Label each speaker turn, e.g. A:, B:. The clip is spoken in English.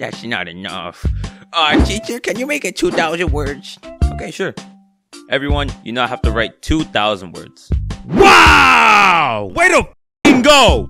A: That's not enough. Uh, teacher, can you make it 2,000 words?
B: Okay, sure. Everyone, you now have to write 2,000 words.
C: Wow! Way to go!